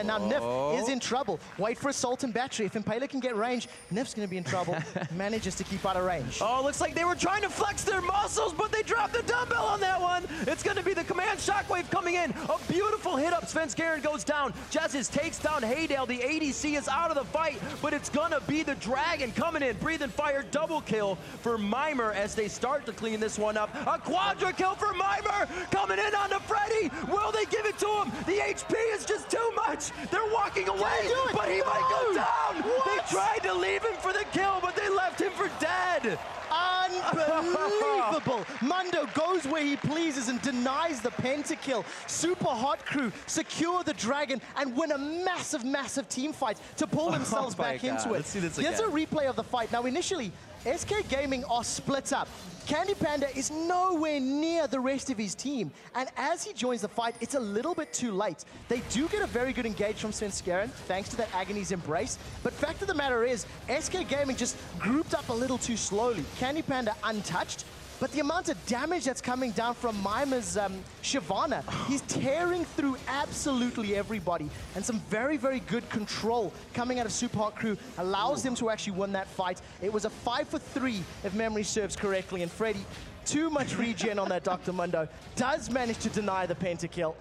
and now Nyph Oh. is in trouble. Wait for Assault and Battery. If Impala can get range, Nyph's going to be in trouble. Manages to keep out of range. Oh, looks like they were trying to flex their muscles, but they dropped the dumbbell on that one. It's going to be the command shockwave coming in. A beautiful hit up. Svenskeren goes down. Justice takes down Haydale. The ADC is out of the fight, but it's going to be the Dragon coming in. Breathing fire, double kill for Mimer as they start to clean this one up. A quadra kill for Mimer coming in onto Freddy. Will they give it to him? The HP is just They're walking away, but he might go down. What? They tried to leave him for the kill, but they left him for dead. Unbelievable! Mundo goes where he pleases and denies the pentakill. Super Hot Crew secure the dragon and win a massive, massive team fight to pull oh themselves Oh back God. into it. Let's see this Here's a replay of the fight. Now, initially, SK Gaming are split up. Candy Panda is nowhere near the rest of his team. And as he joins the fight, it's a little bit too late. They do get a very good engage from Svenskeren, thanks to that Agony's Embrace. But fact of the matter is, SK Gaming just grouped up a little too slowly. Candy Panda untouched, but the amount of damage that's coming down from Mimer's um, Shyvana, he's tearing through absolutely everybody. And some very, very good control coming out of Super Hot Crew allows them to actually win that fight. It was a five for three, if memory serves correctly. And Freddy, too much regen on that Dr. Mundo, does manage to deny the pentakill.